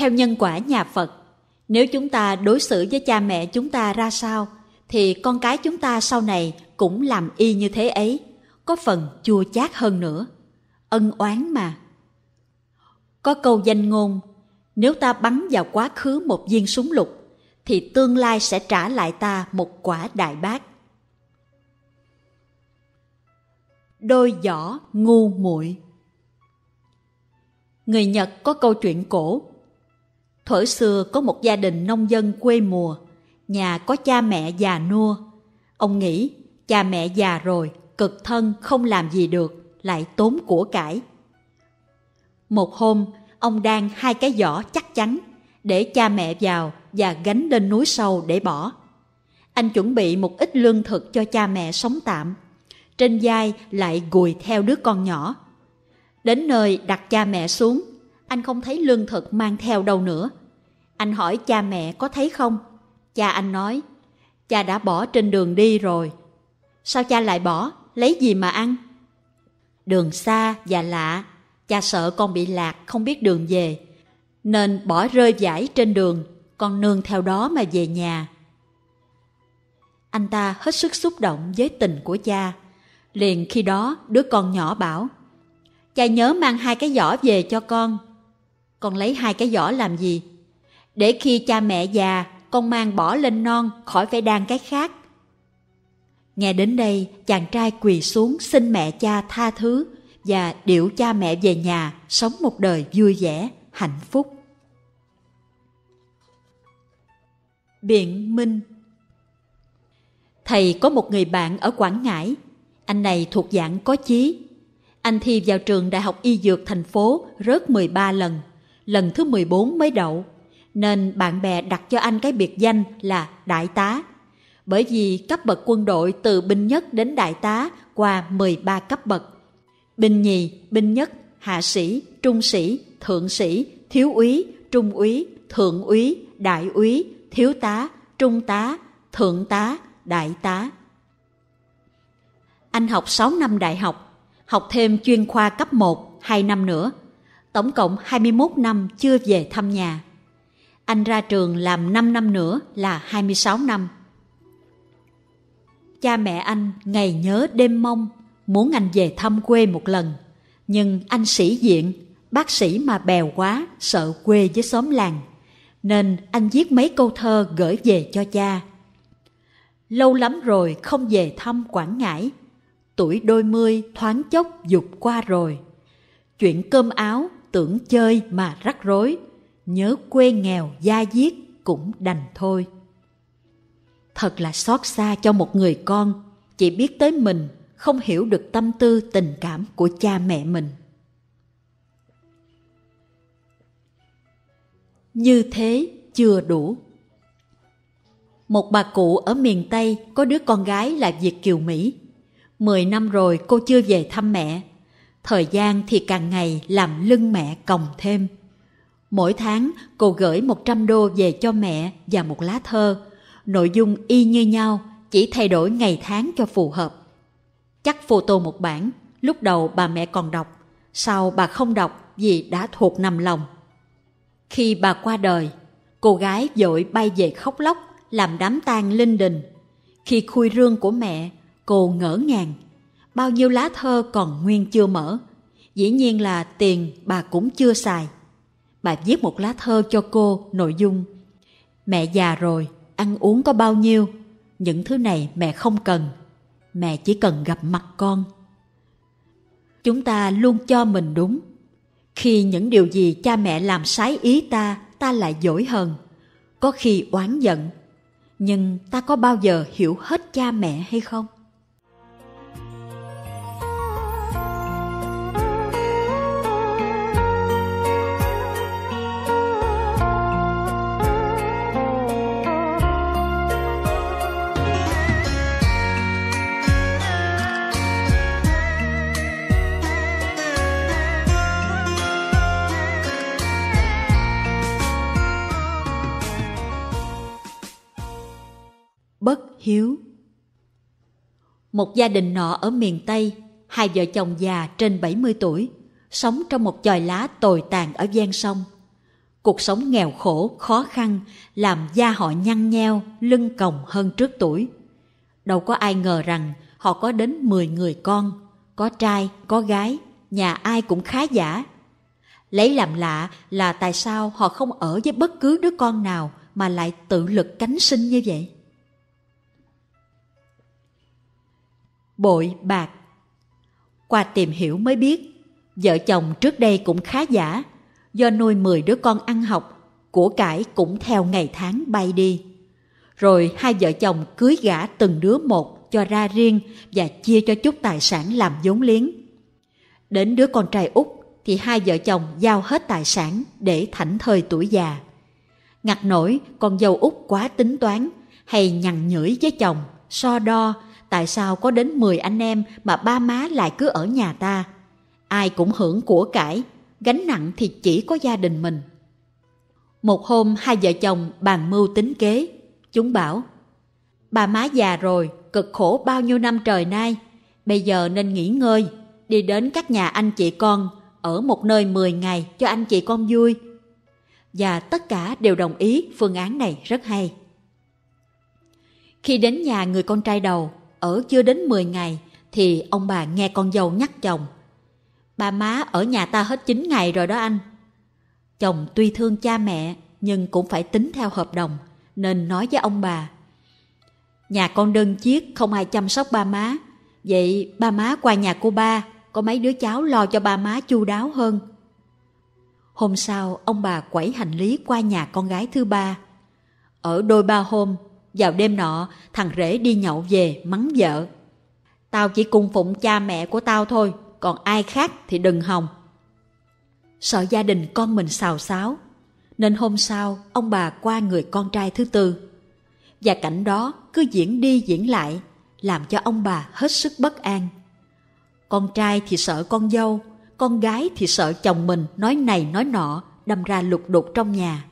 theo nhân quả nhà Phật, nếu chúng ta đối xử với cha mẹ chúng ta ra sao, thì con cái chúng ta sau này cũng làm y như thế ấy, có phần chua chát hơn nữa. Ân oán mà. Có câu danh ngôn, nếu ta bắn vào quá khứ một viên súng lục, thì tương lai sẽ trả lại ta một quả đại bác. Đôi giỏ ngu muội Người Nhật có câu chuyện cổ. Thổi xưa có một gia đình nông dân quê mùa, nhà có cha mẹ già nua. Ông nghĩ cha mẹ già rồi, cực thân không làm gì được, lại tốn của cải. Một hôm, ông đang hai cái giỏ chắc chắn để cha mẹ vào và gánh lên núi sâu để bỏ. Anh chuẩn bị một ít lương thực cho cha mẹ sống tạm. Trên vai lại gùi theo đứa con nhỏ. Đến nơi đặt cha mẹ xuống, anh không thấy lương thực mang theo đâu nữa. Anh hỏi cha mẹ có thấy không? Cha anh nói, cha đã bỏ trên đường đi rồi. Sao cha lại bỏ? Lấy gì mà ăn? Đường xa và lạ, cha sợ con bị lạc không biết đường về, nên bỏ rơi giải trên đường, con nương theo đó mà về nhà. Anh ta hết sức xúc động với tình của cha. Liền khi đó đứa con nhỏ bảo, cha nhớ mang hai cái giỏ về cho con. Con lấy hai cái giỏ làm gì? Để khi cha mẹ già, con mang bỏ lên non khỏi phải đan cái khác. Nghe đến đây, chàng trai quỳ xuống xin mẹ cha tha thứ và điệu cha mẹ về nhà sống một đời vui vẻ, hạnh phúc. Biện Minh Thầy có một người bạn ở Quảng Ngãi. Anh này thuộc dạng có chí. Anh thi vào trường Đại học Y Dược thành phố rớt 13 lần. Lần thứ 14 mới đậu. Nên bạn bè đặt cho anh cái biệt danh là Đại tá. Bởi vì cấp bậc quân đội từ binh nhất đến đại tá qua 13 cấp bậc. Binh nhì, binh nhất, hạ sĩ, trung sĩ, thượng sĩ, thiếu úy, trung úy, thượng úy, đại úy, thiếu tá, trung tá, thượng tá, đại tá. Anh học 6 năm đại học, học thêm chuyên khoa cấp 1 2 năm nữa. Tổng cộng 21 năm chưa về thăm nhà. Anh ra trường làm 5 năm nữa là 26 năm. Cha mẹ anh ngày nhớ đêm mong muốn anh về thăm quê một lần. Nhưng anh sĩ diện, bác sĩ mà bèo quá, sợ quê với xóm làng nên anh viết mấy câu thơ gửi về cho cha. Lâu lắm rồi không về thăm Quảng Ngãi, tuổi đôi mươi thoáng chốc dục qua rồi. Chuyện cơm áo tưởng chơi mà rắc rối, nhớ quê nghèo gia diết cũng đành thôi. Thật là xót xa cho một người con, chỉ biết tới mình, không hiểu được tâm tư tình cảm của cha mẹ mình. Như thế chưa đủ. Một bà cụ ở miền Tây có đứa con gái là Việt Kiều Mỹ. Mười năm rồi cô chưa về thăm mẹ. Thời gian thì càng ngày làm lưng mẹ còng thêm. Mỗi tháng cô gửi 100 đô về cho mẹ và một lá thơ. Nội dung y như nhau, chỉ thay đổi ngày tháng cho phù hợp. Chắc photo một bản, lúc đầu bà mẹ còn đọc, sau bà không đọc vì đã thuộc nằm lòng. Khi bà qua đời, cô gái vội bay về khóc lóc làm đám tang linh đình. Khi khui rương của mẹ, cô ngỡ ngàng. Bao nhiêu lá thơ còn nguyên chưa mở. Dĩ nhiên là tiền bà cũng chưa xài. Bà viết một lá thơ cho cô nội dung Mẹ già rồi, ăn uống có bao nhiêu? Những thứ này mẹ không cần. Mẹ chỉ cần gặp mặt con. Chúng ta luôn cho mình đúng khi những điều gì cha mẹ làm trái ý ta, ta lại dỗi hờn. Có khi oán giận. Nhưng ta có bao giờ hiểu hết cha mẹ hay không? Hiếu. Một gia đình nọ ở miền Tây, hai vợ chồng già trên 70 tuổi, sống trong một chòi lá tồi tàn ở gian sông. Cuộc sống nghèo khổ, khó khăn làm da họ nhăn nheo, lưng còng hơn trước tuổi. Đâu có ai ngờ rằng họ có đến 10 người con, có trai, có gái, nhà ai cũng khá giả. Lấy làm lạ là tại sao họ không ở với bất cứ đứa con nào mà lại tự lực cánh sinh như vậy. Bội bạc Qua tìm hiểu mới biết, vợ chồng trước đây cũng khá giả, do nuôi 10 đứa con ăn học, của cải cũng theo ngày tháng bay đi. Rồi hai vợ chồng cưới gả từng đứa một cho ra riêng và chia cho chút tài sản làm vốn liếng. Đến đứa con trai út thì hai vợ chồng giao hết tài sản để thảnh thơi tuổi già. Ngặt nổi con dâu út quá tính toán hay nhằn nhưỡi với chồng, so đo tại sao có đến 10 anh em mà ba má lại cứ ở nhà ta. Ai cũng hưởng của cải, gánh nặng thì chỉ có gia đình mình. Một hôm hai vợ chồng bàn mưu tính kế, chúng bảo Bà má già rồi, cực khổ bao nhiêu năm trời nay, bây giờ nên nghỉ ngơi, đi đến các nhà anh chị con, ở một nơi 10 ngày cho anh chị con vui. Và tất cả đều đồng ý phương án này rất hay. Khi đến nhà người con trai đầu, ở chưa đến 10 ngày, thì ông bà nghe con dâu nhắc chồng. Ba má ở nhà ta hết 9 ngày rồi đó anh. Chồng tuy thương cha mẹ, nhưng cũng phải tính theo hợp đồng, nên nói với ông bà. Nhà con đơn chiếc, không ai chăm sóc ba má. Vậy ba má qua nhà cô ba, có mấy đứa cháu lo cho ba má chu đáo hơn. Hôm sau, ông bà quẩy hành lý qua nhà con gái thứ ba. Ở đôi ba hôm, vào đêm nọ, thằng rể đi nhậu về mắng vợ. Tao chỉ cung phụng cha mẹ của tao thôi, còn ai khác thì đừng hòng. Sợ gia đình con mình xào xáo, nên hôm sau ông bà qua người con trai thứ tư. Và cảnh đó cứ diễn đi diễn lại, làm cho ông bà hết sức bất an. Con trai thì sợ con dâu, con gái thì sợ chồng mình nói này nói nọ, đâm ra lục đục trong nhà.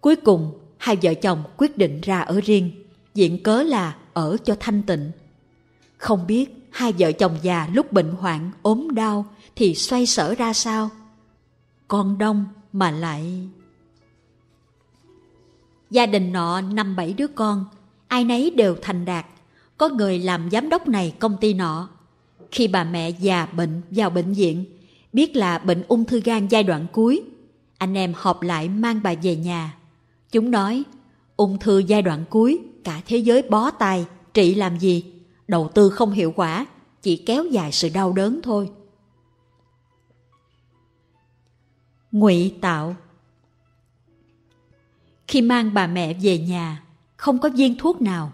Cuối cùng, hai vợ chồng quyết định ra ở riêng, diện cớ là ở cho thanh tịnh. Không biết hai vợ chồng già lúc bệnh hoạn, ốm đau thì xoay sở ra sao? Con đông mà lại... Gia đình nọ năm bảy đứa con, ai nấy đều thành đạt. Có người làm giám đốc này công ty nọ. Khi bà mẹ già bệnh vào bệnh viện, biết là bệnh ung thư gan giai đoạn cuối, anh em họp lại mang bà về nhà. Chúng nói, ung thư giai đoạn cuối, cả thế giới bó tay, trị làm gì? Đầu tư không hiệu quả, chỉ kéo dài sự đau đớn thôi. Ngụy tạo Khi mang bà mẹ về nhà, không có viên thuốc nào.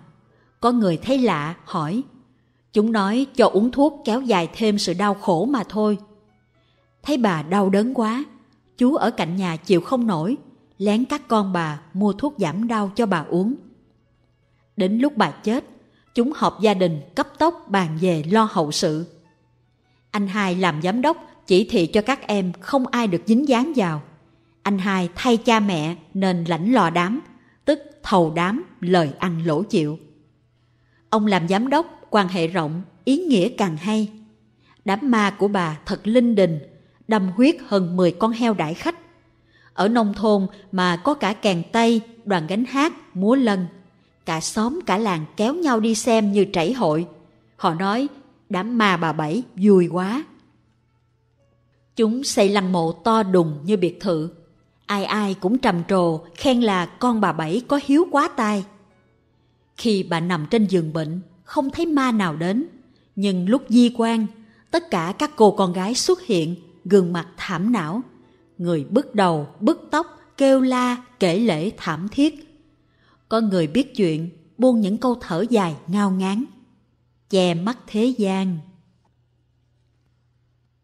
Có người thấy lạ, hỏi. Chúng nói cho uống thuốc kéo dài thêm sự đau khổ mà thôi. Thấy bà đau đớn quá, chú ở cạnh nhà chịu không nổi, lén các con bà mua thuốc giảm đau cho bà uống. Đến lúc bà chết, chúng họp gia đình cấp tốc bàn về lo hậu sự. Anh hai làm giám đốc chỉ thị cho các em không ai được dính dáng vào. Anh hai thay cha mẹ nên lãnh lò đám, tức thầu đám, lời ăn lỗ chịu. Ông làm giám đốc, quan hệ rộng, ý nghĩa càng hay. Đám ma của bà thật linh đình, đâm huyết hơn 10 con heo đại khách. Ở nông thôn mà có cả kèn tây, đoàn gánh hát, múa lân. Cả xóm cả làng kéo nhau đi xem như trảy hội. Họ nói, đám ma bà Bảy vui quá. Chúng xây lăng mộ to đùng như biệt thự. Ai ai cũng trầm trồ khen là con bà Bảy có hiếu quá tai. Khi bà nằm trên giường bệnh, không thấy ma nào đến. Nhưng lúc di quan, tất cả các cô con gái xuất hiện, gương mặt thảm não. Người bứt đầu, bứt tóc, kêu la, kể lễ thảm thiết. Có người biết chuyện, buông những câu thở dài ngao ngán. Che mắt thế gian.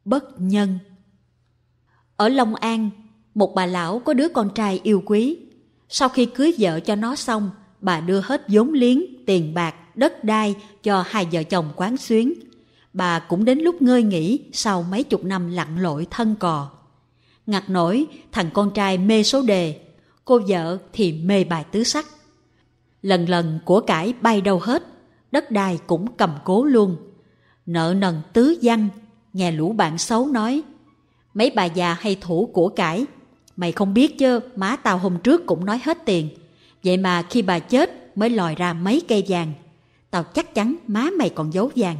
Bất nhân ở Long An, một bà lão có đứa con trai yêu quý. Sau khi cưới vợ cho nó xong, bà đưa hết vốn liếng, tiền bạc, đất đai cho hai vợ chồng quán xuyến. Bà cũng đến lúc ngơi nghỉ sau mấy chục năm lặn lội thân cò. Ngặt nổi, thằng con trai mê số đề, cô vợ thì mê bài tứ sắc. Lần lần của cải bay đâu hết, đất đai cũng cầm cố luôn. Nợ nần tứ văn, nghe lũ bạn xấu nói – mấy bà già hay thủ của cải, Mày không biết chứ, má tao hôm trước cũng nói hết tiền. Vậy mà khi bà chết mới lòi ra mấy cây vàng. Tao chắc chắn má mày còn giấu vàng.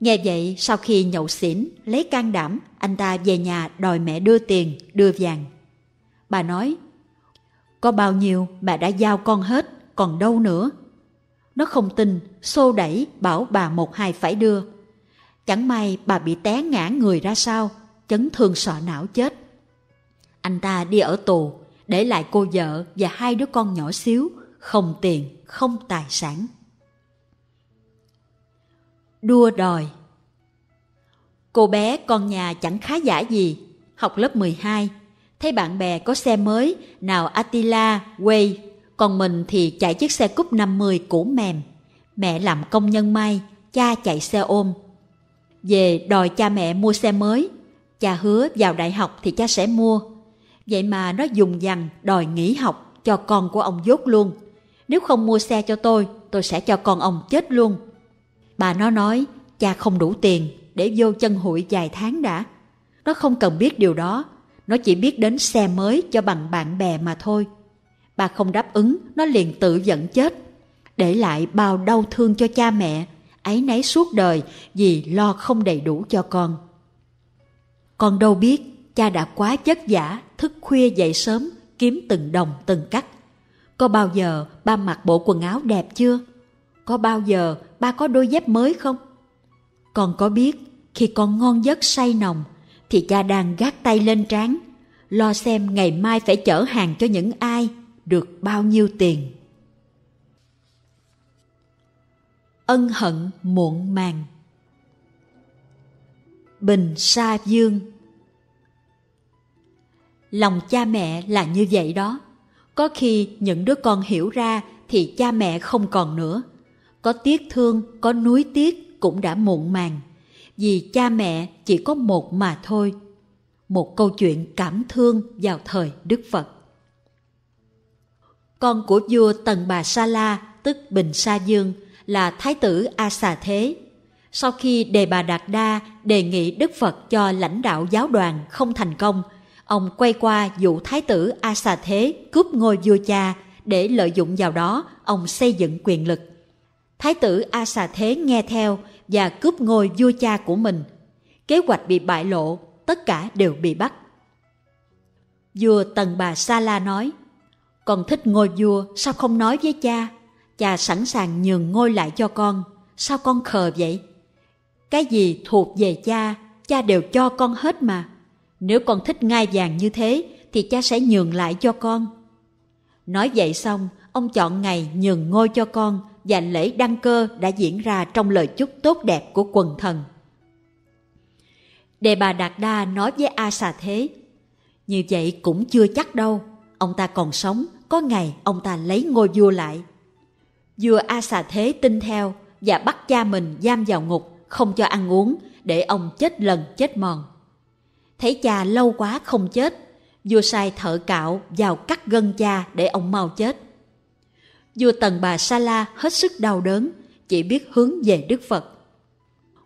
Nghe vậy, sau khi nhậu xỉn, lấy can đảm, anh ta về nhà đòi mẹ đưa tiền, đưa vàng. Bà nói, có bao nhiêu bà đã giao con hết, còn đâu nữa. Nó không tin, xô đẩy, bảo bà một hai phải đưa. Chẳng may bà bị té ngã người ra sao, chấn thương sọ não chết. Anh ta đi ở tù, để lại cô vợ và hai đứa con nhỏ xíu, không tiền, không tài sản. Đua đòi Cô bé con nhà chẳng khá giả gì, học lớp 12, thấy bạn bè có xe mới, nào Attila, Way, còn mình thì chạy chiếc xe cúp 50 cũ mềm. Mẹ làm công nhân may, cha chạy xe ôm. Về đòi cha mẹ mua xe mới, cha hứa vào đại học thì cha sẽ mua. Vậy mà nó dùng dằn đòi nghỉ học cho con của ông dốt luôn. Nếu không mua xe cho tôi, tôi sẽ cho con ông chết luôn. Bà nó nói, cha không đủ tiền để vô chân hụi vài tháng đã. Nó không cần biết điều đó, nó chỉ biết đến xe mới cho bằng bạn bè mà thôi. Bà không đáp ứng, nó liền tự giận chết. Để lại bao đau thương cho cha mẹ, ấy nấy suốt đời vì lo không đầy đủ cho con. Con đâu biết, cha đã quá chất giả, thức khuya dậy sớm, kiếm từng đồng từng cắt. Có bao giờ ba mặc bộ quần áo đẹp chưa? Có bao giờ ba có đôi dép mới không? Con có biết, khi con ngon giấc say nồng, thì cha đang gác tay lên trán, lo xem ngày mai phải chở hàng cho những ai được bao nhiêu tiền. Ân hận muộn màng. Bình sa dương. Lòng cha mẹ là như vậy đó. Có khi những đứa con hiểu ra thì cha mẹ không còn nữa có tiếc thương có nuối tiếc cũng đã muộn màng vì cha mẹ chỉ có một mà thôi. Một câu chuyện cảm thương vào thời Đức Phật. Con của vua Tần Bà Sa La, tức Bình Sa Dương, là Thái tử A Xà Thế. Sau khi Đề Bà Đạt Đa đề nghị Đức Phật cho lãnh đạo giáo đoàn không thành công, ông quay qua dụ Thái tử A Xà Thế cướp ngôi vua cha để lợi dụng vào đó ông xây dựng quyền lực. Thái tử A Xà Thế nghe theo và cướp ngôi vua cha của mình. Kế hoạch bị bại lộ, tất cả đều bị bắt. Vua Tần Bà Sa La nói, con thích ngôi vua, sao không nói với cha? Cha sẵn sàng nhường ngôi lại cho con, sao con khờ vậy? Cái gì thuộc về cha, cha đều cho con hết mà. Nếu con thích ngai vàng như thế, thì cha sẽ nhường lại cho con. Nói vậy xong, ông chọn ngày nhường ngôi cho con và lễ đăng cơ đã diễn ra trong lời chúc tốt đẹp của quần thần. Đề bà Đạt Đa nói với A Xà Thế, như vậy cũng chưa chắc đâu, ông ta còn sống, có ngày ông ta lấy ngôi vua lại. Vua A Xà Thế tin theo và bắt cha mình giam vào ngục, không cho ăn uống, để ông chết lần chết mòn. Thấy cha lâu quá không chết, vua sai thợ cạo vào cắt gân cha để ông mau chết vua Tần Bà Sa La hết sức đau đớn, chỉ biết hướng về Đức Phật.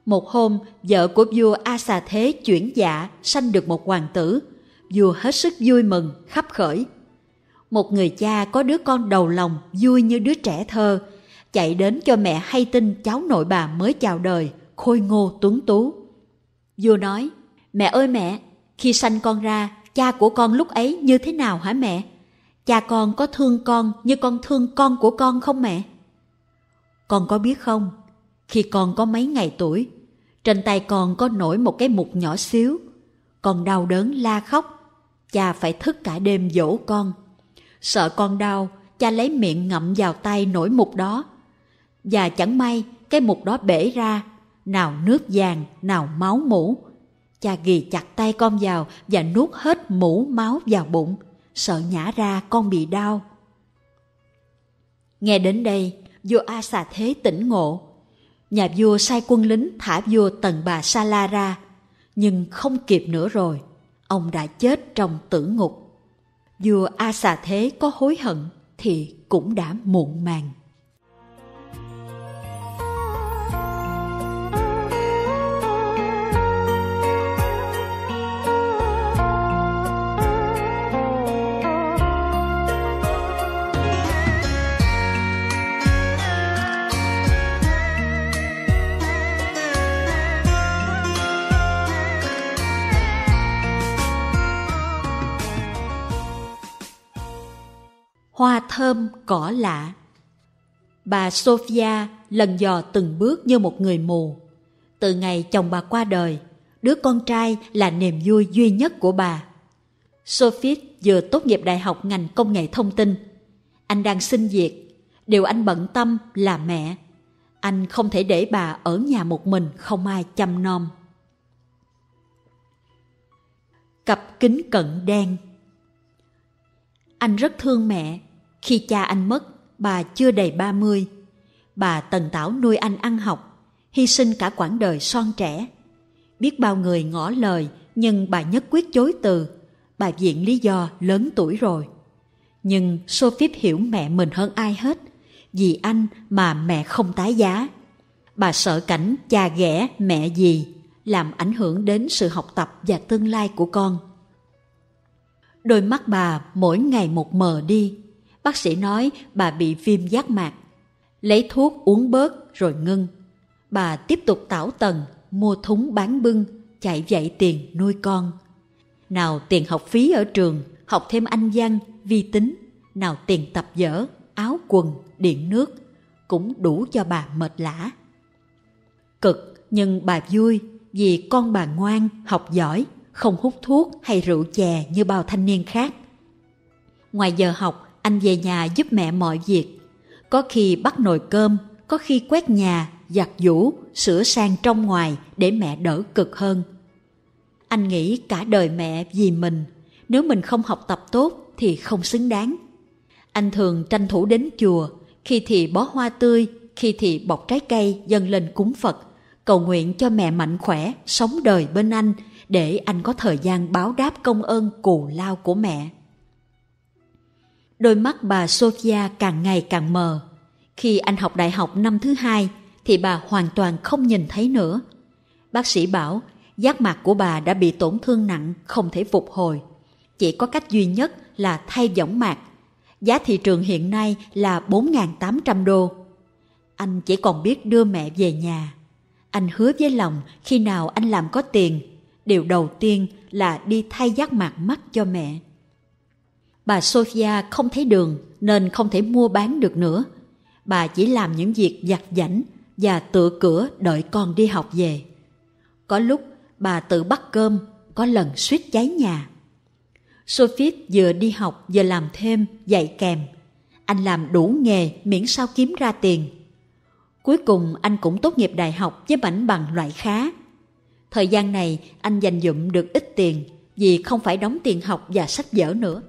Một hôm, vợ của vua A Xà Thế chuyển dạ, sanh được một hoàng tử. Vua hết sức vui mừng, khắp khởi. Một người cha có đứa con đầu lòng vui như đứa trẻ thơ, chạy đến cho mẹ hay tin cháu nội bà mới chào đời, khôi ngô tuấn tú. Vua nói, mẹ ơi mẹ, khi sanh con ra, cha của con lúc ấy như thế nào hả mẹ? Cha con có thương con như con thương con của con không mẹ? Con có biết không, khi con có mấy ngày tuổi, trên tay con có nổi một cái mục nhỏ xíu. Con đau đớn la khóc, cha phải thức cả đêm dỗ con. Sợ con đau, cha lấy miệng ngậm vào tay nổi mục đó. Và chẳng may, cái mục đó bể ra, nào nước vàng, nào máu mũ. Cha ghi chặt tay con vào và nuốt hết mũ máu vào bụng sợ nhả ra con bị đau. Nghe đến đây, vua A Xà Thế tỉnh ngộ. Nhà vua sai quân lính thả vua Tần Bà Sa La ra, nhưng không kịp nữa rồi, ông đã chết trong tử ngục. Vua A Xà Thế có hối hận thì cũng đã muộn màng. Cỏ lạ. Bà Sophia lần dò từng bước như một người mù. Từ ngày chồng bà qua đời, đứa con trai là niềm vui duy nhất của bà. Sophie vừa tốt nghiệp đại học ngành công nghệ thông tin. Anh đang xin việc, điều anh bận tâm là mẹ. Anh không thể để bà ở nhà một mình không ai chăm nom. Cặp kính cận đen Anh rất thương mẹ. Khi cha anh mất, bà chưa đầy ba mươi. Bà tần tảo nuôi anh ăn học, hy sinh cả quãng đời son trẻ. Biết bao người ngỏ lời, nhưng bà nhất quyết chối từ. Bà viện lý do lớn tuổi rồi. Nhưng Sophie hiểu mẹ mình hơn ai hết. Vì anh mà mẹ không tái giá. Bà sợ cảnh cha ghẻ mẹ gì làm ảnh hưởng đến sự học tập và tương lai của con. Đôi mắt bà mỗi ngày một mờ đi. Bác sĩ nói bà bị viêm giác mạc. Lấy thuốc uống bớt rồi ngưng. Bà tiếp tục tảo tần, mua thúng bán bưng, chạy dạy tiền nuôi con. Nào tiền học phí ở trường, học thêm anh văn, vi tính, nào tiền tập dở, áo quần, điện nước, cũng đủ cho bà mệt lã. Cực nhưng bà vui vì con bà ngoan, học giỏi, không hút thuốc hay rượu chè như bao thanh niên khác. Ngoài giờ học, anh về nhà giúp mẹ mọi việc. Có khi bắt nồi cơm, có khi quét nhà, giặt giũ, sửa sang trong ngoài để mẹ đỡ cực hơn. Anh nghĩ cả đời mẹ vì mình, nếu mình không học tập tốt thì không xứng đáng. Anh thường tranh thủ đến chùa, khi thì bó hoa tươi, khi thì bọc trái cây dâng lên cúng Phật, cầu nguyện cho mẹ mạnh khỏe, sống đời bên anh để anh có thời gian báo đáp công ơn cù lao của mẹ. Đôi mắt bà Sophia càng ngày càng mờ. Khi anh học đại học năm thứ hai thì bà hoàn toàn không nhìn thấy nữa. Bác sĩ bảo giác mạc của bà đã bị tổn thương nặng, không thể phục hồi. Chỉ có cách duy nhất là thay võng mạc. Giá thị trường hiện nay là 4.800 đô. Anh chỉ còn biết đưa mẹ về nhà. Anh hứa với lòng khi nào anh làm có tiền, điều đầu tiên là đi thay giác mạc mắt cho mẹ. Bà Sophia không thấy đường nên không thể mua bán được nữa. Bà chỉ làm những việc giặt giảnh và tựa cửa đợi con đi học về. Có lúc bà tự bắt cơm, có lần suýt cháy nhà. Sophie vừa đi học vừa làm thêm, dạy kèm. Anh làm đủ nghề miễn sao kiếm ra tiền. Cuối cùng anh cũng tốt nghiệp đại học với mảnh bằng loại khá. Thời gian này anh dành dụm được ít tiền vì không phải đóng tiền học và sách vở nữa.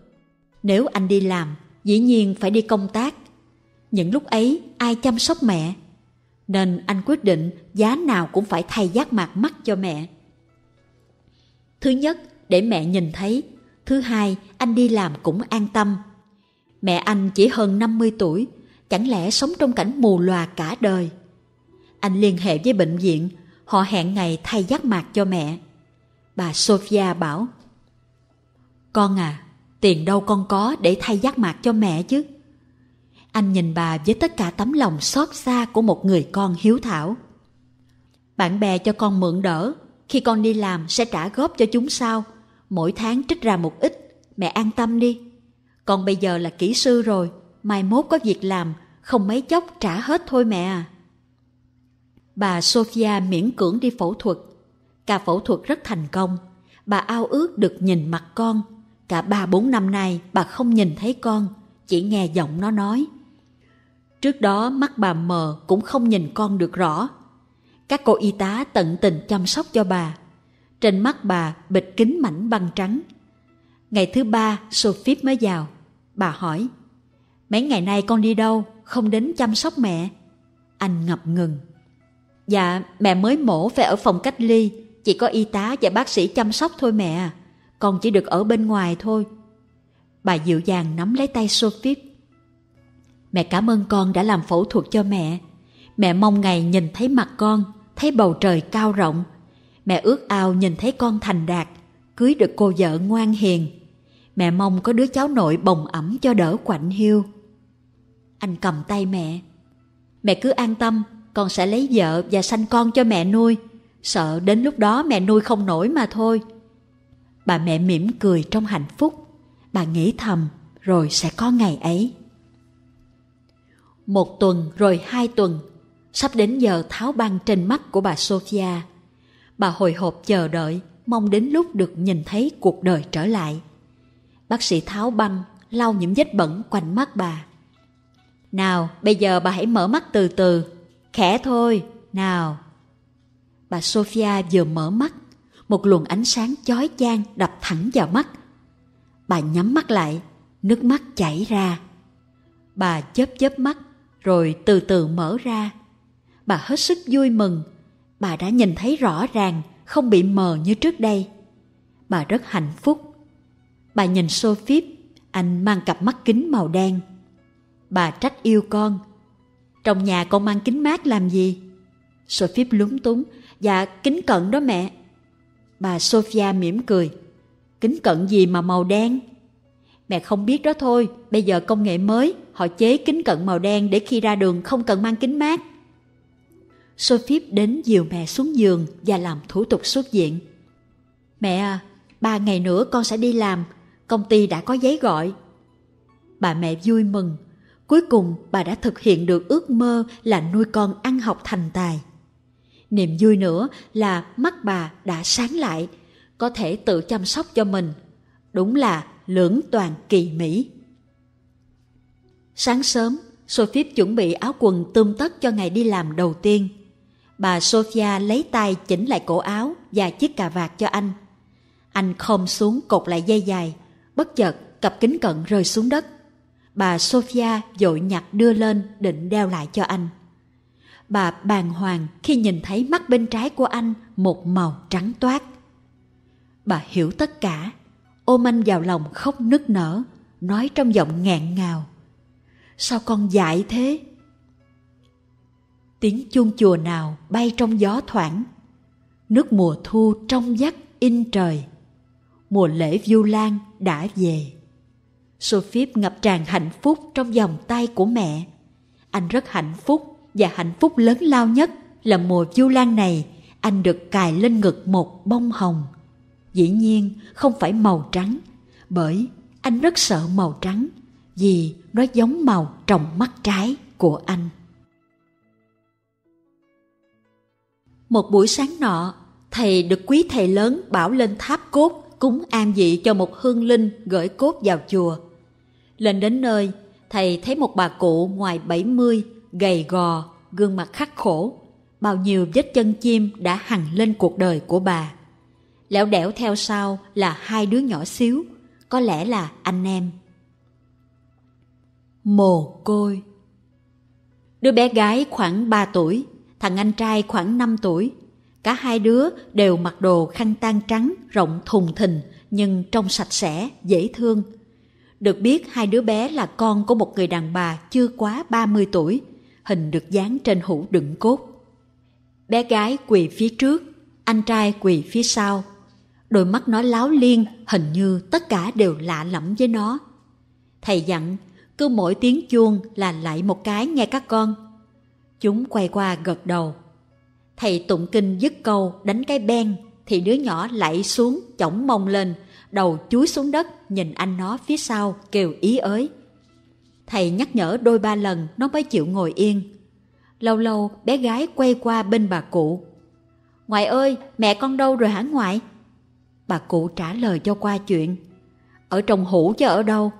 Nếu anh đi làm, dĩ nhiên phải đi công tác. Những lúc ấy ai chăm sóc mẹ? Nên anh quyết định giá nào cũng phải thay giác mạc mắt cho mẹ. Thứ nhất, để mẹ nhìn thấy. Thứ hai, anh đi làm cũng an tâm. Mẹ anh chỉ hơn 50 tuổi, chẳng lẽ sống trong cảnh mù lòa cả đời. Anh liên hệ với bệnh viện, họ hẹn ngày thay giác mạc cho mẹ. Bà Sophia bảo, Con à, tiền đâu con có để thay giác mạc cho mẹ chứ? Anh nhìn bà với tất cả tấm lòng xót xa của một người con hiếu thảo. Bạn bè cho con mượn đỡ, khi con đi làm sẽ trả góp cho chúng sao? Mỗi tháng trích ra một ít, mẹ an tâm đi. Con bây giờ là kỹ sư rồi, mai mốt có việc làm, không mấy chốc trả hết thôi mẹ à. Bà Sophia miễn cưỡng đi phẫu thuật. Ca phẫu thuật rất thành công. Bà ao ước được nhìn mặt con. Cả ba bốn năm nay bà không nhìn thấy con, chỉ nghe giọng nó nói. Trước đó mắt bà mờ cũng không nhìn con được rõ. Các cô y tá tận tình chăm sóc cho bà. Trên mắt bà bịt kính mảnh băng trắng. Ngày thứ ba Sophie mới vào. Bà hỏi, mấy ngày nay con đi đâu, không đến chăm sóc mẹ? Anh ngập ngừng. Dạ, mẹ mới mổ phải ở phòng cách ly, chỉ có y tá và bác sĩ chăm sóc thôi mẹ à. Con chỉ được ở bên ngoài thôi. Bà dịu dàng nắm lấy tay Sophie. Mẹ cảm ơn con đã làm phẫu thuật cho mẹ. Mẹ mong ngày nhìn thấy mặt con, thấy bầu trời cao rộng. Mẹ ước ao nhìn thấy con thành đạt, cưới được cô vợ ngoan hiền. Mẹ mong có đứa cháu nội bồng ẩm cho đỡ quạnh hiu. Anh cầm tay mẹ. Mẹ cứ an tâm, con sẽ lấy vợ và sanh con cho mẹ nuôi. Sợ đến lúc đó mẹ nuôi không nổi mà thôi. Bà mẹ mỉm cười trong hạnh phúc. Bà nghĩ thầm, rồi sẽ có ngày ấy. Một tuần rồi hai tuần, sắp đến giờ tháo băng trên mắt của bà Sophia. Bà hồi hộp chờ đợi, mong đến lúc được nhìn thấy cuộc đời trở lại. Bác sĩ tháo băng, lau những vết bẩn quanh mắt bà. Nào, bây giờ bà hãy mở mắt từ từ. Khẽ thôi, nào. Bà Sophia vừa mở mắt, một luồng ánh sáng chói chang đập thẳng vào mắt. Bà nhắm mắt lại, nước mắt chảy ra. Bà chớp chớp mắt, rồi từ từ mở ra. Bà hết sức vui mừng, bà đã nhìn thấy rõ ràng, không bị mờ như trước đây. Bà rất hạnh phúc. Bà nhìn Sophie, anh mang cặp mắt kính màu đen. Bà trách yêu con. Trong nhà con mang kính mát làm gì? Sophie lúng túng. Dạ, kính cận đó mẹ. Bà Sophia mỉm cười. Kính cận gì mà màu đen? Mẹ không biết đó thôi, bây giờ công nghệ mới, họ chế kính cận màu đen để khi ra đường không cần mang kính mát. Sophie đến dìu mẹ xuống giường và làm thủ tục xuất viện. Mẹ à, ba ngày nữa con sẽ đi làm, công ty đã có giấy gọi. Bà mẹ vui mừng, cuối cùng bà đã thực hiện được ước mơ là nuôi con ăn học thành tài. Niềm vui nữa là mắt bà đã sáng lại, có thể tự chăm sóc cho mình. Đúng là lưỡng toàn kỳ mỹ. Sáng sớm, Sophie chuẩn bị áo quần tươm tất cho ngày đi làm đầu tiên. Bà Sophia lấy tay chỉnh lại cổ áo và chiếc cà vạt cho anh. Anh khom xuống cột lại dây dài, bất chợt cặp kính cận rơi xuống đất. Bà Sophia vội nhặt đưa lên định đeo lại cho anh. Bà bàng hoàng khi nhìn thấy mắt bên trái của anh một màu trắng toát. Bà hiểu tất cả, ôm anh vào lòng khóc nức nở, nói trong giọng ngẹn ngào. Sao con dại thế? Tiếng chuông chùa nào bay trong gió thoảng, nước mùa thu trong vắt in trời. Mùa lễ Vu Lan đã về. Sophie ngập tràn hạnh phúc trong vòng tay của mẹ. Anh rất hạnh phúc và hạnh phúc lớn lao nhất là mùa Vu Lan này anh được cài lên ngực một bông hồng. Dĩ nhiên không phải màu trắng, bởi anh rất sợ màu trắng vì nó giống màu trong mắt trái của anh. Một buổi sáng nọ, thầy được quý thầy lớn bảo lên tháp cốt cúng an vị cho một hương linh gửi cốt vào chùa. Lên đến nơi, thầy thấy một bà cụ ngoài 70, gầy gò, gương mặt khắc khổ. Bao nhiêu vết chân chim đã hằn lên cuộc đời của bà. Lẻo đẻo theo sau là hai đứa nhỏ xíu, có lẽ là anh em. Mồ côi Đứa bé gái khoảng 3 tuổi, thằng anh trai khoảng 5 tuổi. Cả hai đứa đều mặc đồ khăn tang trắng, rộng thùng thình, nhưng trông sạch sẽ, dễ thương. Được biết hai đứa bé là con của một người đàn bà chưa quá 30 tuổi, hình được dán trên hũ đựng cốt. Bé gái quỳ phía trước, anh trai quỳ phía sau. Đôi mắt nó láo liên, hình như tất cả đều lạ lẫm với nó. Thầy dặn, cứ mỗi tiếng chuông là lại một cái nghe các con. Chúng quay qua gật đầu. Thầy tụng kinh dứt câu đánh cái ben thì đứa nhỏ lạy xuống chổng mông lên, đầu chúi xuống đất nhìn anh nó phía sau kêu ý ới. Thầy nhắc nhở đôi ba lần nó mới chịu ngồi yên. Lâu lâu bé gái quay qua bên bà cụ. Ngoại ơi, mẹ con đâu rồi hả ngoại? Bà cụ trả lời cho qua chuyện. Ở trong hũ chứ ở đâu?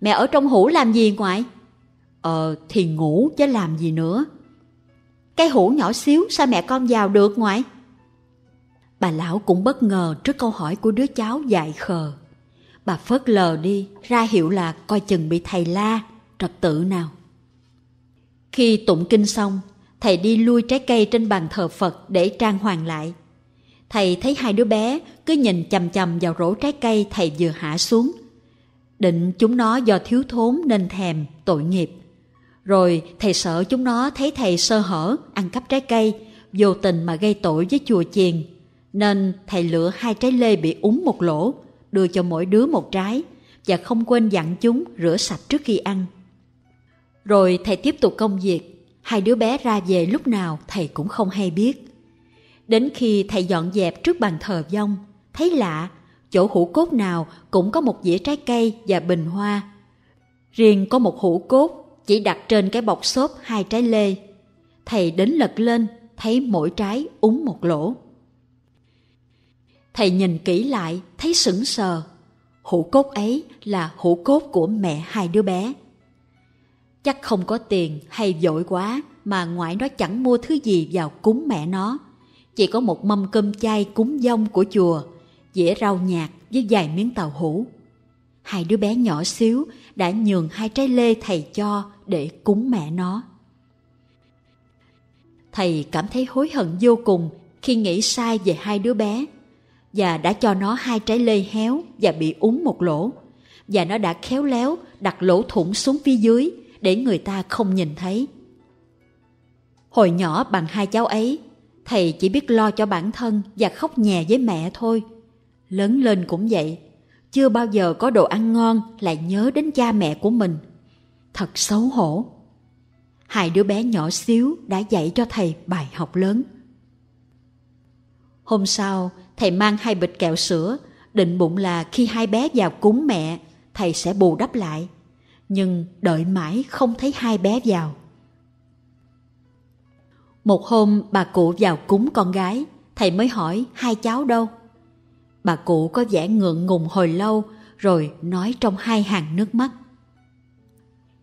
Mẹ ở trong hũ làm gì ngoại? Ờ thì ngủ chứ làm gì nữa. Cái hũ nhỏ xíu sao mẹ con vào được ngoại? Bà lão cũng bất ngờ trước câu hỏi của đứa cháu dại khờ. Bà phớt lờ đi, ra hiệu là coi chừng bị thầy la, trật tự nào. Khi tụng kinh xong, thầy đi lui trái cây trên bàn thờ Phật để trang hoàng lại. Thầy thấy hai đứa bé cứ nhìn chầm chầm vào rổ trái cây thầy vừa hạ xuống. Định chúng nó do thiếu thốn nên thèm, tội nghiệp. Rồi thầy sợ chúng nó thấy thầy sơ hở, ăn cắp trái cây, vô tình mà gây tội với chùa chiền. Nên thầy lựa hai trái lê bị úng một lỗ, đưa cho mỗi đứa một trái và không quên dặn chúng rửa sạch trước khi ăn. Rồi thầy tiếp tục công việc, hai đứa bé ra về lúc nào thầy cũng không hay biết. Đến khi thầy dọn dẹp trước bàn thờ vong, thấy lạ, chỗ hũ cốt nào cũng có một dĩa trái cây và bình hoa, Riêng có một hũ cốt chỉ đặt trên cái bọc xốp hai trái lê. Thầy đến lật lên, thấy mỗi trái úng một lỗ. Thầy nhìn kỹ lại, thấy sững sờ. Hũ cốt ấy là hũ cốt của mẹ hai đứa bé. Chắc không có tiền hay vội quá mà ngoại nó chẳng mua thứ gì vào cúng mẹ nó. Chỉ có một mâm cơm chay cúng dông của chùa, dĩa rau nhạt với vài miếng tàu hũ. Hai đứa bé nhỏ xíu đã nhường hai trái lê thầy cho để cúng mẹ nó. Thầy cảm thấy hối hận vô cùng khi nghĩ sai về hai đứa bé và đã cho nó hai trái lê héo và bị úng một lỗ và nó đã khéo léo đặt lỗ thủng xuống phía dưới để người ta không nhìn thấy. Hồi nhỏ bằng hai cháu ấy, thầy chỉ biết lo cho bản thân và khóc nhè với mẹ thôi. Lớn lên cũng vậy, chưa bao giờ có đồ ăn ngon lại nhớ đến cha mẹ của mình. Thật xấu hổ. Hai đứa bé nhỏ xíu đã dạy cho thầy bài học lớn. Hôm sau, thầy mang hai bịch kẹo sữa, định bụng là khi hai bé vào cúng mẹ, thầy sẽ bù đắp lại. Nhưng đợi mãi không thấy hai bé vào. Một hôm bà cụ vào cúng con gái, thầy mới hỏi hai cháu đâu. Bà cụ có vẻ ngượng ngùng hồi lâu rồi nói trong hai hàng nước mắt.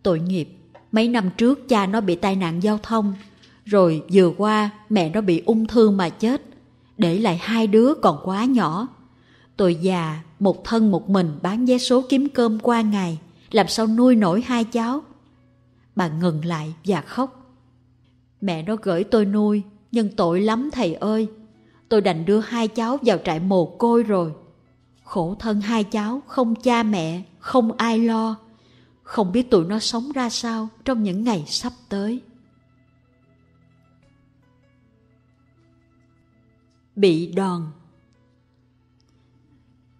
Tội nghiệp, mấy năm trước cha nó bị tai nạn giao thông, rồi vừa qua mẹ nó bị ung thư mà chết, để lại hai đứa còn quá nhỏ. Tôi già, một thân một mình bán vé số kiếm cơm qua ngày, làm sao nuôi nổi hai cháu. Bà ngừng lại và khóc. Mẹ nó gửi tôi nuôi, nhưng tội lắm thầy ơi. Tôi đành đưa hai cháu vào trại mồ côi rồi. Khổ thân hai cháu, không cha mẹ, không ai lo. Không biết tụi nó sống ra sao trong những ngày sắp tới. Bị đòn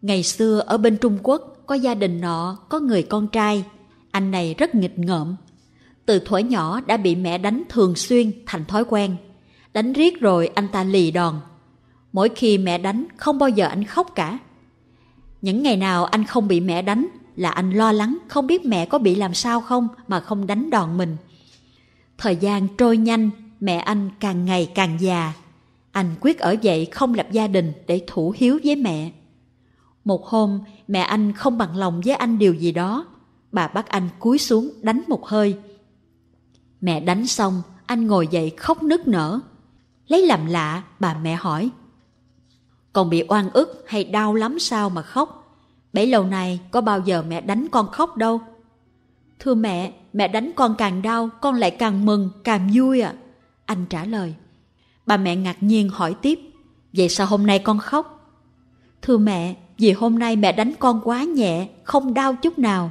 Ngày xưa ở bên Trung Quốc có gia đình nọ có người con trai. Anh này rất nghịch ngợm, từ thuở nhỏ đã bị mẹ đánh thường xuyên thành thói quen. Đánh riết rồi anh ta lì đòn. Mỗi khi mẹ đánh không bao giờ anh khóc cả. Những ngày nào anh không bị mẹ đánh là anh lo lắng không biết mẹ có bị làm sao không mà không đánh đòn mình. Thời gian trôi nhanh, mẹ anh càng ngày càng già. Anh quyết ở dậy không lập gia đình để thủ hiếu với mẹ. Một hôm, mẹ anh không bằng lòng với anh điều gì đó. Bà bắt anh cúi xuống đánh một hơi Mẹ đánh xong, anh ngồi dậy khóc nức nở. Lấy làm lạ, bà mẹ hỏi. Còn bị oan ức hay đau lắm sao mà khóc? Bấy lâu nay có bao giờ mẹ đánh con khóc đâu. Thưa mẹ, mẹ đánh con càng đau, con lại càng mừng, càng vui ạ. À. Anh trả lời. Bà mẹ ngạc nhiên hỏi tiếp, vậy sao hôm nay con khóc? Thưa mẹ, vì hôm nay mẹ đánh con quá nhẹ, không đau chút nào.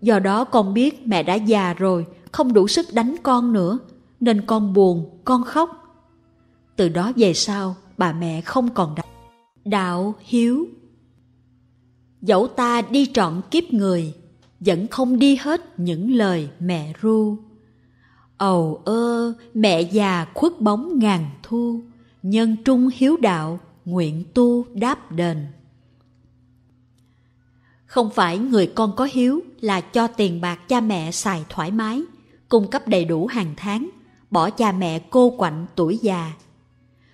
Do đó con biết mẹ đã già rồi, không đủ sức đánh con nữa, nên con buồn, con khóc. Từ đó về sau, bà mẹ không còn đạo. Đạo hiếu Dẫu ta đi trọn kiếp người, vẫn không đi hết những lời mẹ ru. Ầu ơ, mẹ già khuất bóng ngàn thu, nhân trung hiếu đạo, nguyện tu đáp đền. Không phải người con có hiếu là cho tiền bạc cha mẹ xài thoải mái, cung cấp đầy đủ hàng tháng, bỏ cha mẹ cô quạnh tuổi già.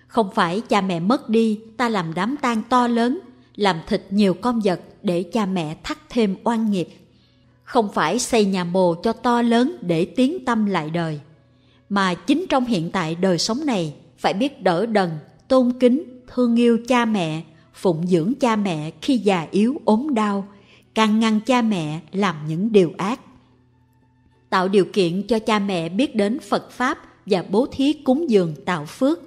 Không phải cha mẹ mất đi, ta làm đám tang to lớn, làm thịt nhiều con vật để cha mẹ thắt thêm oan nghiệp. Không phải xây nhà mồ cho to lớn để tiến tâm lại đời, mà chính trong hiện tại đời sống này phải biết đỡ đần, tôn kính, thương yêu cha mẹ, phụng dưỡng cha mẹ khi già yếu ốm đau, càng ngăn cha mẹ làm những điều ác tạo điều kiện cho cha mẹ biết đến Phật Pháp và bố thí cúng dường tạo phước.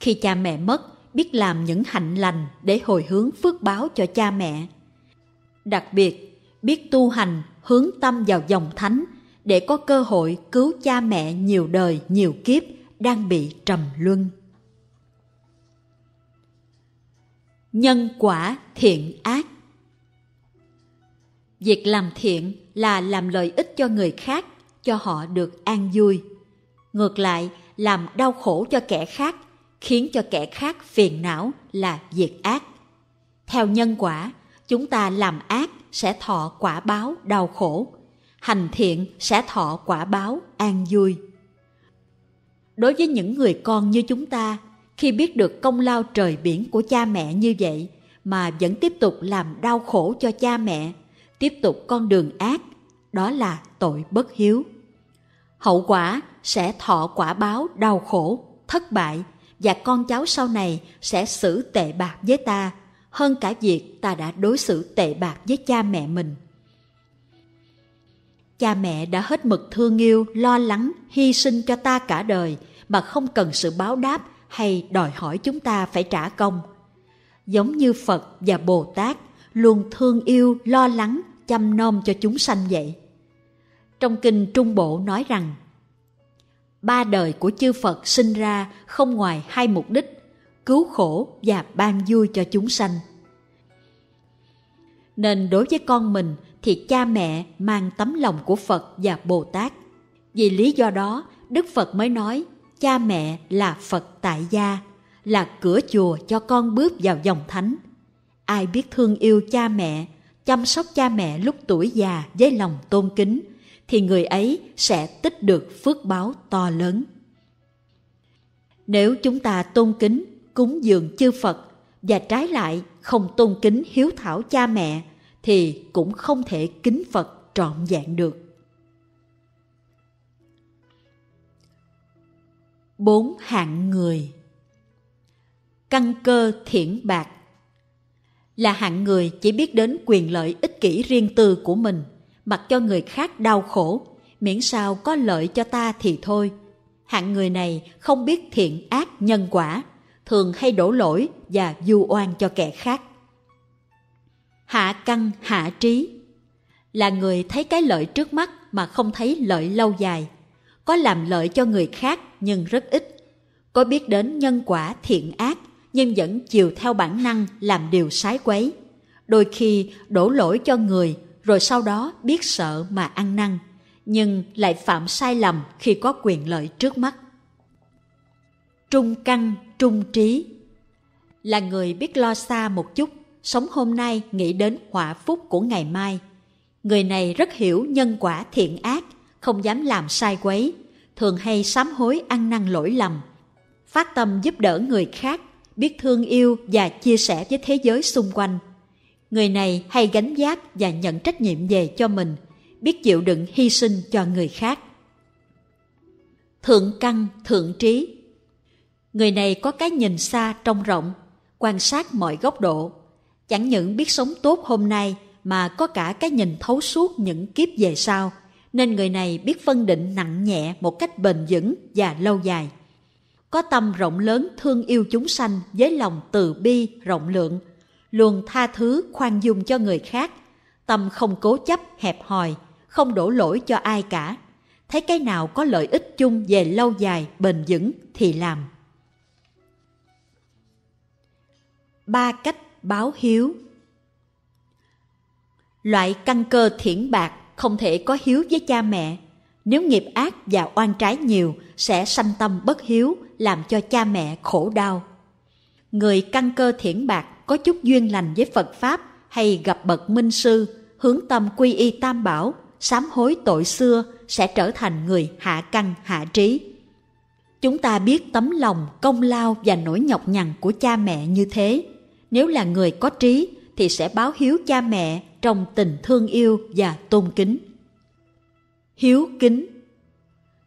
Khi cha mẹ mất, biết làm những hạnh lành để hồi hướng phước báo cho cha mẹ. Đặc biệt, biết tu hành hướng tâm vào dòng thánh để có cơ hội cứu cha mẹ nhiều đời nhiều kiếp đang bị trầm luân. Nhân quả thiện ác Việc làm thiện là làm lợi ích cho người khác cho họ được an vui. Ngược lại, làm đau khổ cho kẻ khác, khiến cho kẻ khác phiền não là việc ác. Theo nhân quả, chúng ta làm ác sẽ thọ quả báo đau khổ. hành thiện sẽ thọ quả báo an vui. Đối với những người con như chúng ta, khi biết được công lao trời biển của cha mẹ như vậy mà vẫn tiếp tục làm đau khổ cho cha mẹ, tiếp tục con đường ác, đó là tội bất hiếu. Hậu quả sẽ thọ quả báo đau khổ, thất bại và con cháu sau này sẽ xử tệ bạc với ta hơn cả việc ta đã đối xử tệ bạc với cha mẹ mình. Cha mẹ đã hết mực thương yêu, lo lắng, hy sinh cho ta cả đời mà không cần sự báo đáp hay đòi hỏi chúng ta phải trả công. Giống như Phật và Bồ Tát luôn thương yêu, lo lắng, chăm nom cho chúng sanh vậy. Trong kinh Trung Bộ nói rằng, ba đời của chư Phật sinh ra không ngoài hai mục đích, cứu khổ và ban vui cho chúng sanh. Nên đối với con mình thì cha mẹ mang tấm lòng của Phật và Bồ Tát. Vì lý do đó, Đức Phật mới nói cha mẹ là Phật tại gia, là cửa chùa cho con bước vào dòng thánh. Ai biết thương yêu cha mẹ, chăm sóc cha mẹ lúc tuổi già với lòng tôn kính, thì người ấy sẽ tích được phước báo to lớn. Nếu chúng ta tôn kính, cúng dường chư Phật và trái lại không tôn kính hiếu thảo cha mẹ thì cũng không thể kính Phật trọn vẹn được. Bốn hạng người Căn cơ thiển bạc Là hạng người chỉ biết đến quyền lợi ích kỷ riêng tư của mình, mặc cho người khác đau khổ, miễn sao có lợi cho ta thì thôi. Hạng người này không biết thiện ác nhân quả, thường hay đổ lỗi và du oan cho kẻ khác. Hạ căn hạ trí là người thấy cái lợi trước mắt mà không thấy lợi lâu dài. Có làm lợi cho người khác nhưng rất ít. Có biết đến nhân quả thiện ác nhưng vẫn chiều theo bản năng làm điều sái quấy. Đôi khi đổ lỗi cho người rồi sau đó biết sợ mà ăn năn nhưng lại phạm sai lầm khi có quyền lợi trước mắt trung căn trung trí là người biết lo xa một chút sống hôm nay nghĩ đến họa phúc của ngày mai. Người này rất hiểu nhân quả thiện ác, không dám làm sai quấy, thường hay sám hối ăn năn lỗi lầm. Phát tâm giúp đỡ người khác, biết thương yêu và chia sẻ với thế giới xung quanh. Người này hay gánh giác và nhận trách nhiệm về cho mình, biết chịu đựng hy sinh cho người khác. Thượng căn, thượng trí Người này có cái nhìn xa trông rộng, quan sát mọi góc độ, chẳng những biết sống tốt hôm nay mà có cả cái nhìn thấu suốt những kiếp về sau, nên người này biết phân định nặng nhẹ một cách bền vững và lâu dài. Có tâm rộng lớn thương yêu chúng sanh với lòng từ bi, rộng lượng, luôn tha thứ khoan dung cho người khác, tâm không cố chấp hẹp hòi, không đổ lỗi cho ai cả. Thấy cái nào có lợi ích chung về lâu dài, bền vững thì làm. Ba cách báo hiếu. Loại căn cơ thiển bạc không thể có hiếu với cha mẹ. Nếu nghiệp ác và oan trái nhiều, sẽ sanh tâm bất hiếu, làm cho cha mẹ khổ đau. Người căn cơ thiển bạc có chút duyên lành với phật pháp hay gặp bậc minh sư, hướng tâm quy y tam bảo, sám hối tội xưa, sẽ trở thành người hạ căn, hạ trí. Chúng ta biết tấm lòng, công lao và nỗi nhọc nhằn của cha mẹ như thế nếu là người có trí thì sẽ báo hiếu cha mẹ trong tình thương yêu và tôn kính. Hiếu kính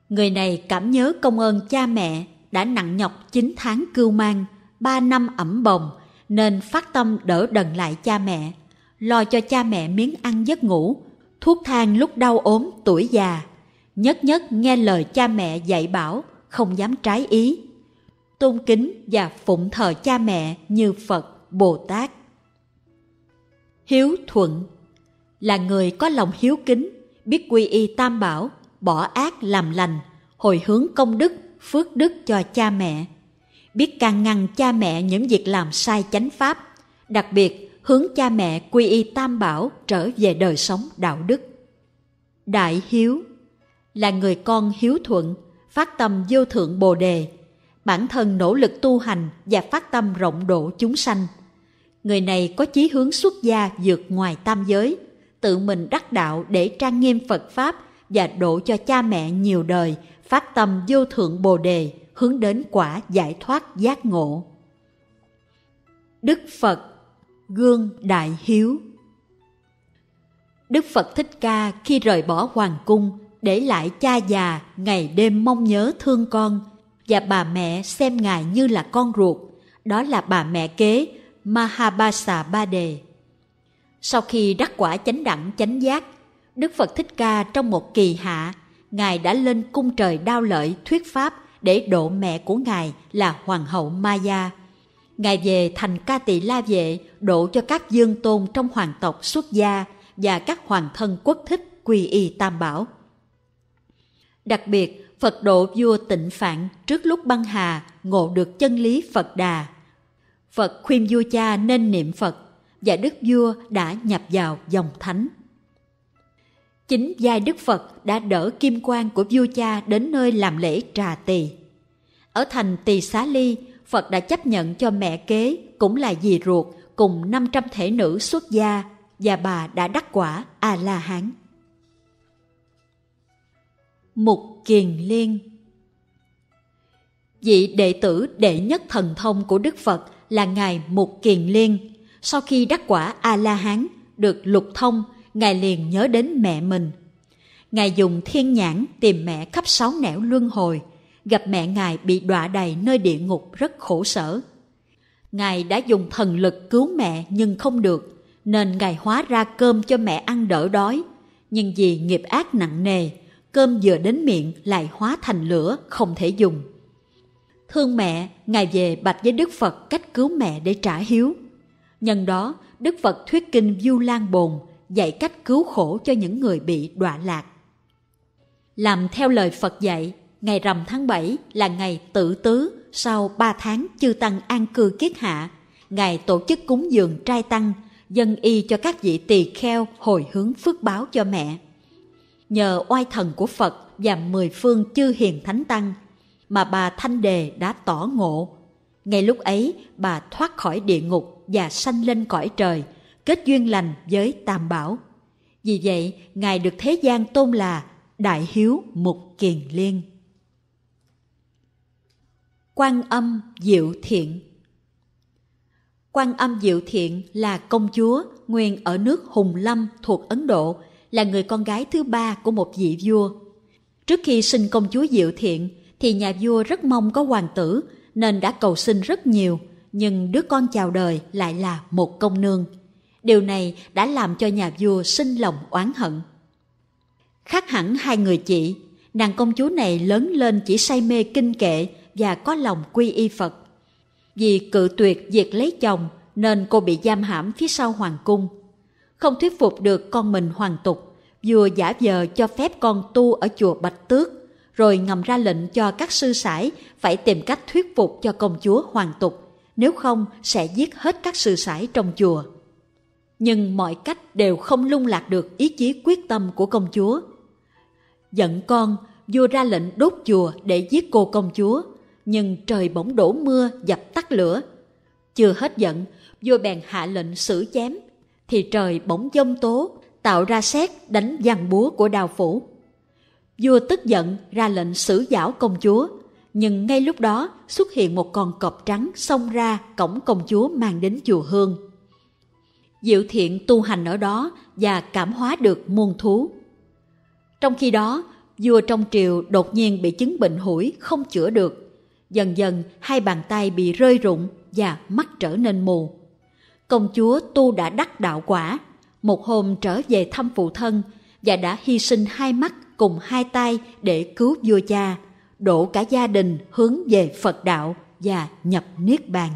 Người này cảm nhớ công ơn cha mẹ đã nặng nhọc 9 tháng cưu mang, 3 năm ẩm bồng, nên phát tâm đỡ đần lại cha mẹ, lo cho cha mẹ miếng ăn giấc ngủ, thuốc thang lúc đau ốm tuổi già, nhất nhất nghe lời cha mẹ dạy bảo, không dám trái ý. Tôn kính và phụng thờ cha mẹ như Phật Bồ Tát. Hiếu thuận là người có lòng hiếu kính, biết quy y tam bảo, bỏ ác làm lành, hồi hướng công đức, phước đức cho cha mẹ, biết can ngăn cha mẹ những việc làm sai chánh pháp, đặc biệt hướng cha mẹ quy y tam bảo trở về đời sống đạo đức. Đại hiếu là người con hiếu thuận, phát tâm vô thượng bồ đề, bản thân nỗ lực tu hành và phát tâm rộng độ chúng sanh – người này có chí hướng xuất gia vượt ngoài tam giới, tự mình đắc đạo để trang nghiêm Phật Pháp và độ cho cha mẹ nhiều đời, phát tâm vô thượng Bồ Đề, hướng đến quả giải thoát giác ngộ. Đức Phật Gương Đại Hiếu Đức Phật Thích Ca khi rời bỏ Hoàng Cung, để lại cha già ngày đêm mong nhớ thương con, và bà mẹ xem Ngài như là con ruột, đó là bà mẹ kế Mahabasa Ba Đề. Sau khi đắc quả chánh đẳng chánh giác, Đức Phật Thích Ca trong một kỳ hạ, Ngài đã lên cung trời đao lợi thuyết pháp để độ mẹ của Ngài là Hoàng hậu Maya. Ngài về thành ca tỳ la vệ độ cho các dương tôn trong hoàng tộc xuất gia và các hoàng thân quốc thích quy y tam bảo. Đặc biệt, Phật độ vua tịnh phạn trước lúc băng hà ngộ được chân lý Phật Đà. Phật khuyên vua cha nên niệm Phật và đức vua đã nhập vào dòng thánh. Chính giai Đức Phật đã đỡ kim quan của vua cha đến nơi làm lễ trà tỳ. Ở thành Tỳ Xá Ly, Phật đã chấp nhận cho mẹ kế cũng là dì ruột cùng 500 thể nữ xuất gia và bà đã đắc quả A-la-hán. Mục Kiền Liên Vị đệ tử đệ nhất thần thông của Đức Phật là Ngài Mục Kiền Liên. Sau khi đắc quả A-la-hán, được lục thông, Ngài liền nhớ đến mẹ mình. Ngài dùng thiên nhãn tìm mẹ khắp sáu nẻo luân hồi, gặp mẹ Ngài bị đọa đầy nơi địa ngục rất khổ sở. Ngài đã dùng thần lực cứu mẹ nhưng không được, nên Ngài hóa ra cơm cho mẹ ăn đỡ đói. Nhưng vì nghiệp ác nặng nề, cơm vừa đến miệng lại hóa thành lửa không thể dùng. Thương mẹ, Ngài về bạch với Đức Phật cách cứu mẹ để trả hiếu. Nhân đó, Đức Phật thuyết kinh Du Lan Bồn, dạy cách cứu khổ cho những người bị đọa lạc. Làm theo lời Phật dạy, ngày rằm tháng 7 là ngày tự tứ sau ba tháng chư tăng an cư kiết hạ. Ngài tổ chức cúng dường trai tăng, dân y cho các vị tỳ kheo hồi hướng phước báo cho mẹ. Nhờ oai thần của Phật và mười phương chư hiền thánh tăng mà bà Thanh Đề đã tỏ ngộ. Ngay lúc ấy bà thoát khỏi địa ngục và sanh lên cõi trời, kết duyên lành với Tam Bảo. Vì vậy, Ngài được thế gian tôn là Đại Hiếu Mục Kiền Liên. Quan âm Diệu Thiện Quan âm Diệu Thiện là công chúa nguyên ở nước Hùng Lâm thuộc Ấn Độ, là người con gái thứ ba của một vị vua. Trước khi sinh công chúa Diệu Thiện thì nhà vua rất mong có hoàng tử nên đã cầu xin rất nhiều, nhưng đứa con chào đời lại là một công nương. Điều này đã làm cho nhà vua sinh lòng oán hận. Khác hẳn hai người chị, nàng công chúa này lớn lên chỉ say mê kinh kệ và có lòng quy y Phật. Vì cự tuyệt việc lấy chồng nên cô bị giam hãm phía sau hoàng cung. Không thuyết phục được con mình hoàng tục, vua giả vờ cho phép con tu ở chùa Bạch Tước, rồi ngầm ra lệnh cho các sư sãi phải tìm cách thuyết phục cho công chúa hoàng tục, nếu không sẽ giết hết các sư sãi trong chùa. Nhưng mọi cách đều không lung lạc được ý chí quyết tâm của công chúa. Giận con, vua ra lệnh đốt chùa để giết cô công chúa, nhưng trời bỗng đổ mưa dập tắt lửa. Chưa hết giận, vua bèn hạ lệnh xử chém, thì trời bỗng dông tố, tạo ra xét đánh giằng búa của đào phủ. Vua tức giận ra lệnh xử giảo công chúa, nhưng ngay lúc đó xuất hiện một con cọp trắng xông ra cổng công chúa mang đến chùa Hương. Diệu thiện tu hành ở đó và cảm hóa được muôn thú. Trong khi đó, vua trong triều đột nhiên bị chứng bệnh hủi không chữa được Dần dần hai bàn tay bị rơi rụng và mắt trở nên mù. Công chúa tu đã đắc đạo quả, một hôm trở về thăm phụ thân và đã hy sinh hai mắt cùng hai tay để cứu vua cha, đổ cả gia đình hướng về Phật đạo và nhập Niết Bàn.